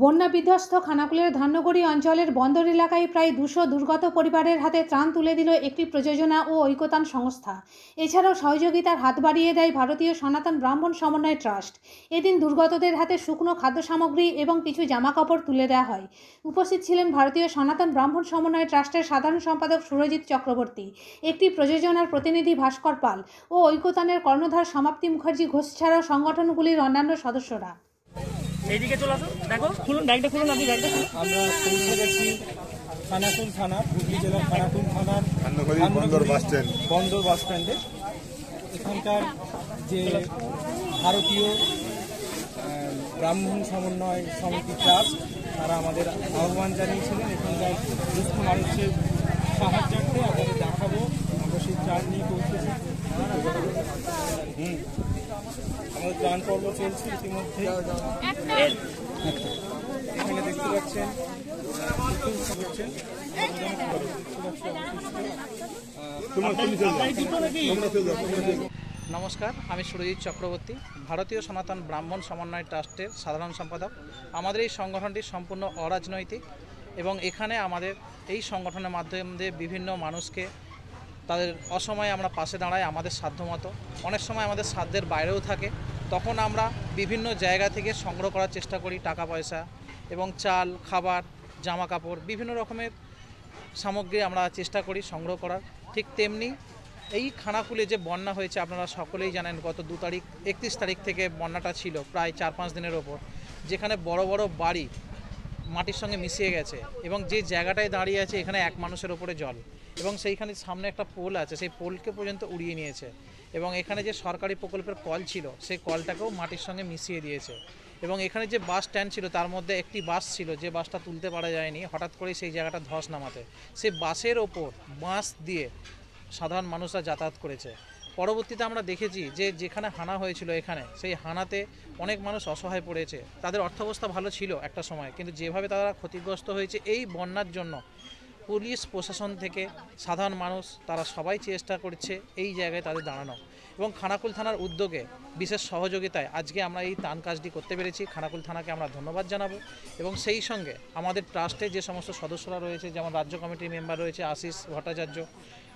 বন্যা বিধ্বস্ত খানাকুলের ধান্যগড়ি অঞ্চলের বন্দর এলাকায় প্রায় দুশো দুর্গত পরিবারের হাতে ত্রাণ তুলে দিল একটি প্রযোজনা ও ঐকতান সংস্থা। এছাড়াও সহযোগিতার হাত বাড়িয়ে দেয় ভারতীয় সনাতন ব্রাহ্মণ সমন্বয় ট্রাস্ট। এদিন দুর্গতদের হাতে শুকনো খাদ্য সামগ্রী এবং কিছু জামাকাপড় তুলে দেওয়া হয়। উপস্থিত ছিলেন ভারতীয় সনাতন ব্রাহ্মণ সমন্বয় ট্রাস্টের সাধারণ সম্পাদক সুরজিৎ চক্রবর্তী, একটি প্রযোজনার প্রতিনিধি ভাস্কর পাল ও ঐকতানের কর্ণধার সমাপ্তি মুখার্জি ঘোষ ছাড়াও সংগঠনগুলির অন্যান্য সদস্যরা। এইদিকে চলে আসো। দেখো খুলুন ব্যাগটা খুলুন আপনি ব্যাগটা খুলুন। আমরা পৌঁছে গেছি খানাকুল থানা হুগলি জেলার খানাকুল থানার বন্দর বাস স্ট্যান্ড। বন্দর বাস স্ট্যান্ডে এখানকার যে ভারতীয় ব্রাহ্মণ সমন্বয় সমিতি ট্রাস্ট তারা আমাদের আহ্বান জানিয়েছিলেন এখানকার দুস্থ মানুষের সাহায্যার্থে আপনাদের দেখাবো আমরা সেই ত্রাণ নিয়ে পৌঁছেছি। হুম। আমাদের ত্রাণ পর্ব চলছে ইতিমধ্যে। এখানে দেখতে পাচ্ছেন, নমস্কার, আমি সুরজিৎ চক্রবর্তী, ভারতীয় সনাতন ব্রাহ্মণ সমন্বয় ট্রাস্টের সাধারণ সম্পাদক। আমাদের এই সংগঠনটি সম্পূর্ণ অরাজনৈতিক এবং এখানে আমাদের এই সংগঠনের মাধ্যমে বিভিন্ন মানুষকে তাদের অসময়ে আমরা পাশে দাঁড়াই আমাদের সাধ্যমতো। অনেক সময় আমাদের সাধ্যের বাইরেও থাকে। তখন আমরা বিভিন্ন জায়গা থেকে সংগ্রহ করার চেষ্টা করি টাকা পয়সা এবং চাল, খাবার জামা কাপড় বিভিন্ন রকমের সামগ্রী আমরা চেষ্টা করি সংগ্রহ করার। ঠিক তেমনি এই খানাকুলে যে বন্যা হয়েছে আপনারা সকলেই জানেন গত দু তারিখ, একত্রিশ তারিখ থেকে বন্যাটা ছিল প্রায় চার পাঁচ দিনের ওপর। যেখানে বড় বড় বাড়ি মাটির সঙ্গে মিশিয়ে গেছে এবং যে জায়গাটায় দাঁড়িয়ে আছে এখানে এক মানুষের ওপরে জল। এবং সেইখানে সামনে একটা পোল আছে, সেই পোলকে পর্যন্ত উড়িয়ে নিয়েছে। এবং এখানে যে সরকারি প্রকল্পের কল ছিল, সেই কলটাকেও মাটির সঙ্গে মিশিয়ে দিয়েছে। এবং এখানে যে বাস স্ট্যান্ড ছিল, তার মধ্যে একটি বাস ছিল, যে বাসটা তুলতে পারা যায়নি। হঠাৎ করেই সেই জায়গাটা ধস নামাতে। সেই বাসের ওপর বাঁশ দিয়ে সাধারণ মানুষরা যাতায়াত করেছে। পরবর্তীতে আমরা দেখেছি যে যেখানে হানা হয়েছিল এখানে, সেই হানাতে অনেক মানুষ অসহায় পড়েছে। তাদের অর্থাবস্থা ভালো ছিল একটা সময়, কিন্তু যেভাবে তারা ক্ষতিগ্রস্ত হয়েছে এই বন্যার জন্য, পুলিশ, প্রশাসন থেকে সাধারণ মানুষ, তারা সবাই চেষ্টা করছে এই জায়গায় তাদের দাঁড়ানো। এবং খানাকুল থানার উদ্যোগে বিশেষ সহযোগিতায় আজকে আমরা এই তান কাজটি করতে পেরেছি। খানাকুল থানাকে আমরা ধন্যবাদ জানাব এবং সেই সঙ্গে আমাদের ট্রাস্টে যে সমস্ত সদস্যরা রয়েছে, যেমন রাজ্য কমিটির মেম্বার রয়েছে আশিস ভট্টাচার্য,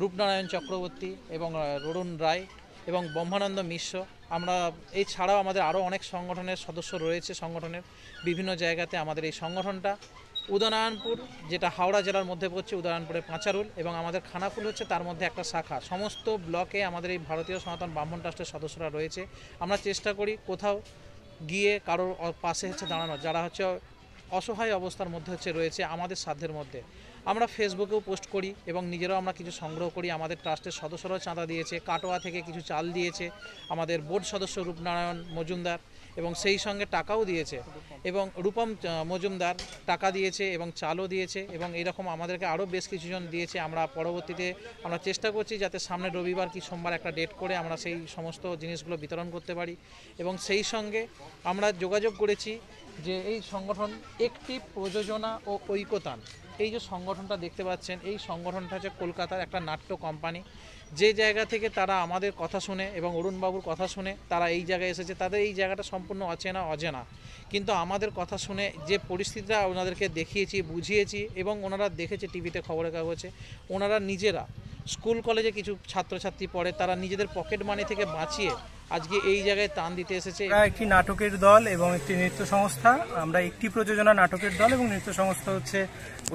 রূপনারায়ণ চক্রবর্তী এবং রুরুন রায় এবং ব্রহ্মানন্দ মিশ্র। আমরা এই ছাড়াও আমাদের আরও অনেক সংগঠনের সদস্য রয়েছে সংগঠনের। বিভিন্ন জায়গাতে আমাদের এই সংগঠনটা উদয়নারায়ণপুর, যেটা হাওড়া জেলার মধ্যে পড়ছে উদয়নারায়ণপুরে পাঁচারুল এবং আমাদের খানাকুল হচ্ছে তার মধ্যে একটা শাখা। সমস্ত ব্লকে আমাদের এই ভারতীয় সনাতন ব্রাহ্মণ ট্রাস্টের সদস্যরা রয়েছে। আমরা চেষ্টা করি কোথাও গিয়ে কারোর পাশে হচ্ছে দাঁড়ানো যারা হচ্ছে অসহায় অবস্থার মধ্যে হচ্ছে রয়েছে আমাদের সাধ্যের মধ্যে। আমরা ফেসবুকেও পোস্ট করি এবং নিজেরাও আমরা কিছু সংগ্রহ করি। আমাদের ট্রাস্টের সদস্যরাও চাঁদা দিয়েছে, কাটোয়া থেকে কিছু চাল দিয়েছে, আমাদের বোর্ড সদস্য রূপনারায়ণ মজুমদার এবং সেই সঙ্গে টাকাও দিয়েছে এবং রূপম মজুমদার টাকা দিয়েছে এবং চালও দিয়েছে এবং এরকম আমাদেরকে আরও বেশ কিছুজন দিয়েছে। আমরা পরবর্তীতে আমরা চেষ্টা করছি যাতে সামনের রবিবার কি সোমবার একটা ডেট করে আমরা সেই সমস্ত জিনিসগুলো বিতরণ করতে পারি এবং সেই সঙ্গে আমরা যোগাযোগ করেছি যে এই সংগঠন একটি প্রযোজনা ও ঐকতান এই যে সংগঠনটা দেখতে পাচ্ছেন, এই সংগঠনটা হচ্ছে কলকাতার একটা নাট্য কোম্পানি যে জায়গা থেকে তারা আমাদের কথা শুনে এবং অরুণবাবুর কথা শুনে তারা এই জায়গায় এসেছে। তাদের এই জায়গাটা সম্পূর্ণ অচেনা, অজেনা। কিন্তু আমাদের কথা শুনে যে পরিস্থিতিটা ওনাদেরকে দেখিয়েছি, বুঝিয়েছি এবং ওনারা দেখেছে টিভিতে খবরের কাগজে, ওনারা নিজেরা। স্কুল, কলেজে কিছু ছাত্রছাত্রী পড়ে, তারা নিজেদের পকেট মানি থেকে বাঁচিয়ে আজকে এই জায়গায় টান দিতে এসেছে। একটি নাটকের দল এবং একটি নৃত্য সংস্থা। আমরা একটি প্রযোজনা নাটকের দল এবং নৃত্য সংস্থা হচ্ছে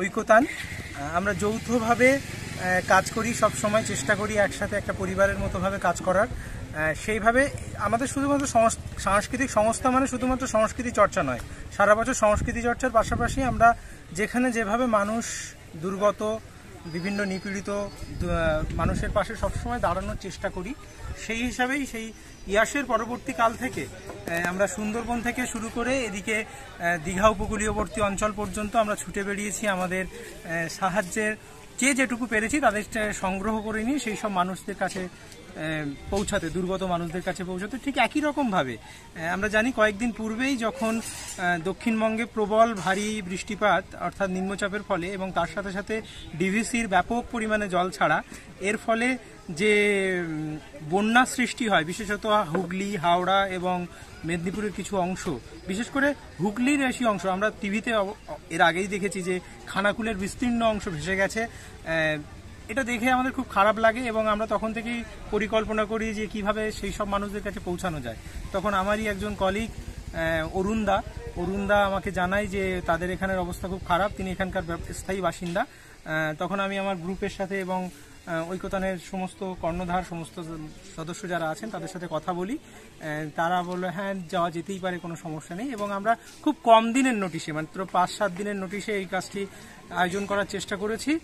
ঐকতান আহ, আমরা যৌথভাবে কাজ করি সব সময় চেষ্টা করি একসাথে একটা পরিবারের মতোভাবে কাজ করার। সেইভাবে আমাদের শুধুমাত্র সাংস্কৃতিক সংস্থা মানে শুধুমাত্র সংস্কৃতি চর্চা নয় সারা বছর সংস্কৃতি চর্চার পাশাপাশি আমরা যেখানে যেভাবে মানুষ দুর্গত বিভিন্ন নিপীড়িত মানুষের পাশে সবসময় দাঁড়ানোর চেষ্টা করি। সেই হিসাবেই সেই ইয়াসের পরবর্তী কাল থেকে আমরা সুন্দরবন থেকে শুরু করে এদিকে দীঘা উপকূলীয়বর্তী অঞ্চল পর্যন্ত আমরা ছুটে বেরিয়েছি আমাদের সাহায্যের যে যেটুকু পেরেছি তাদের সংগ্রহ করে নিয়ে সেই সব মানুষদের কাছে পৌঁছাতে, দুর্গত মানুষদের কাছে পৌঁছাতে ঠিক একই রকমভাবে আমরা জানি কয়েকদিন পূর্বেই যখন দক্ষিণবঙ্গে প্রবল ভারী বৃষ্টিপাত অর্থাৎ নিম্নচাপের ফলে এবং তার সাথে সাথে ডিভিসির ব্যাপক পরিমাণে জল ছাড়া, এর ফলে যে বন্যা সৃষ্টি হয়, বিশেষত হুগলি, হাওড়া এবং মেদিনীপুরের কিছু অংশ, বিশেষ করে হুগলির বেশি অংশ, আমরা টিভিতে এর আগেই দেখেছি যে খানাকুলের বিস্তীর্ণ অংশ ভেসে গেছে এটা দেখে আমাদের খুব খারাপ লাগে এবং আমরা তখন থেকেই পরিকল্পনা করি যে কীভাবে সেই সব মানুষদের কাছে পৌঁছানো যায়। তখন আমারই একজন কলিগ অরুণদা অরুণদা আমাকে জানায় যে তাদের এখানের অবস্থা খুব খারাপ, তিনি এখানকার স্থায়ী বাসিন্দা তখন আমি আমার গ্রুপের সাথে এবং আহ, ঐকতানের সমস্ত কর্ণধার সমস্ত সদস্য যারা আছেন তাদের সাথে কথা বলি। তারা বলল হ্যাঁ যাওয়া যেতেই পারে কোনো সমস্যা নেই। এবং আমরা খুব কম দিনের নোটিশে মাত্র পাঁচ সাত দিনের নোটিশে এই কাজটি আয়োজন করার চেষ্টা করেছি।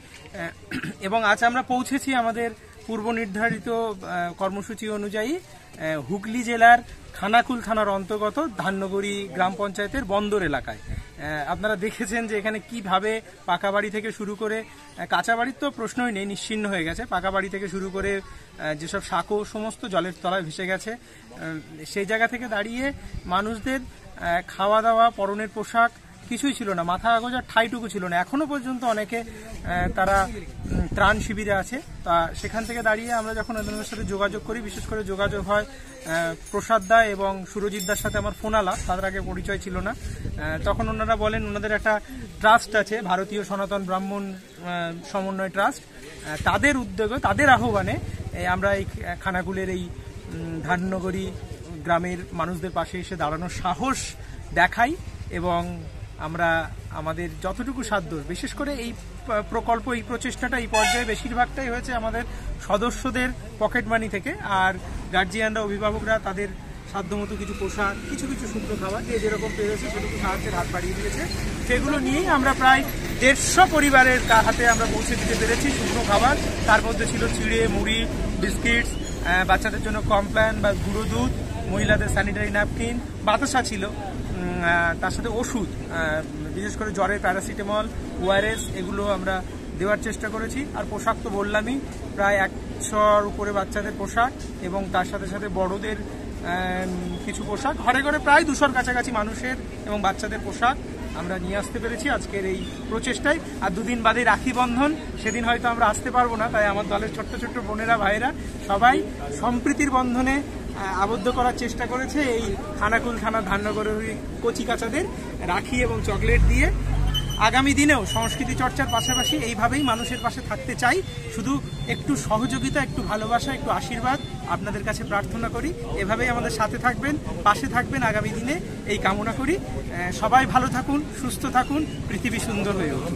এবং আজ আমরা পৌঁছেছি আমাদের পূর্ব নির্ধারিত কর্মসূচি অনুযায়ী হুগলি জেলার খানাকুল থানার অন্তর্গত ধান্যগড়ি গ্রাম পঞ্চায়েতের বন্দর এলাকায়। আপনারা দেখেছেন যে এখানে কীভাবে পাকা বাড়ি থেকে শুরু করে কাঁচা বাড়ির তো প্রশ্নই নেই, নিশ্চিন্ন হয়ে গেছে। পাকা বাড়ি থেকে শুরু করে যেসব সাঁকো সমস্ত জলের তলায় ভেসে গেছে। সেই জায়গা থেকে দাঁড়িয়ে মানুষদের খাওয়া দাওয়া, পরনের পোশাক কিছুই ছিল না, মাথা গোজার ঠাইটুকু ছিল না। এখনও পর্যন্ত অনেকে তারা ত্রাণ শিবিরে আছে। তা সেখান থেকে দাঁড়িয়ে আমরা যখন ওদের সাথে যোগাযোগ করি, বিশেষ করে যোগাযোগ হয় প্রসাদ দা এবং সুরজিৎ দার সাথে আমার ফোন আলাপ তাদের আগে পরিচয় ছিল না। তখন ওনারা বলেন, ওনাদের একটা ট্রাস্ট আছে, ভারতীয় সনাতন ব্রাহ্মণ সমন্বয় ট্রাস্ট। তাদের উদ্যোগে, তাদের আহ্বানে আমরা এই খানাকুলের এই ধাননগরী গ্রামের মানুষদের পাশে এসে দাঁড়ানোর সাহস দেখাই এবং আমরা আমাদের যতটুকু সাধ্য, বিশেষ করে এই প্রকল্প, এই প্রচেষ্টাটা এই পর্যায়ে বেশিরভাগটাই হয়েছে আমাদের সদস্যদের পকেট মানি থেকে, আর গার্জিয়ানরা অভিভাবকরা তাদের সাধ্যমতো কিছু পোশাক, কিছু কিছু শুকনো খাবার যে যেরকম পেয়েছে সেটুকু সাহায্যের হাত বাড়িয়ে দিয়েছে। সেগুলো নিয়েই আমরা প্রায় দেড়শো পরিবারের হাতে আমরা পৌঁছে দিতে পেরেছি শুকনো খাবার। তার মধ্যে ছিল চিড়ে, মুড়ি, বিস্কিটস বাচ্চাদের জন্য কমপ্ল্যান বা গুঁড়ো দুধ মহিলাদের স্যানিটারি ন্যাপকিন বাতাসা ছিল তার সাথে ওষুধ বিশেষ করে জ্বরের প্যারাসিটামল ওআরএস এগুলো আমরা দেওয়ার চেষ্টা করেছি। আর পোশাক তো বললামই, প্রায় একশোর উপরে বাচ্চাদের পোশাক এবং তার সাথে সাথে বড়দের কিছু পোশাক। ঘরে ঘরে প্রায় দুশোর কাছাকাছি মানুষের এবং বাচ্চাদের পোশাক আমরা নিয়ে আসতে পেরেছি আজকের এই প্রচেষ্টায়। আর দুদিন বাদে রাখি বন্ধন, সেদিন হয়তো আমরা আসতে পারব না, তাই আমার দলের ছোট্ট ছোট্ট বোনেরা, ভাইয়েরা, সবাই সম্প্রীতির বন্ধনে আবদ্ধ করার চেষ্টা করেছে এই খানাকুল থানা ধান্যগরের কচি কাচাদের রাখি এবং চকলেট দিয়ে। আগামী দিনেও সংস্কৃতি চর্চার পাশাপাশি এইভাবেই মানুষের পাশে থাকতে চাই। শুধু একটু সহযোগিতা, একটু ভালোবাসা, একটু আশীর্বাদ আপনাদের কাছে প্রার্থনা করি। এভাবেই আমাদের সাথে থাকবেন, পাশে থাকবেন আগামী দিনে এই কামনা করি। সবাই ভালো থাকুন, সুস্থ থাকুন, পৃথিবী সুন্দর হয়ে উঠুন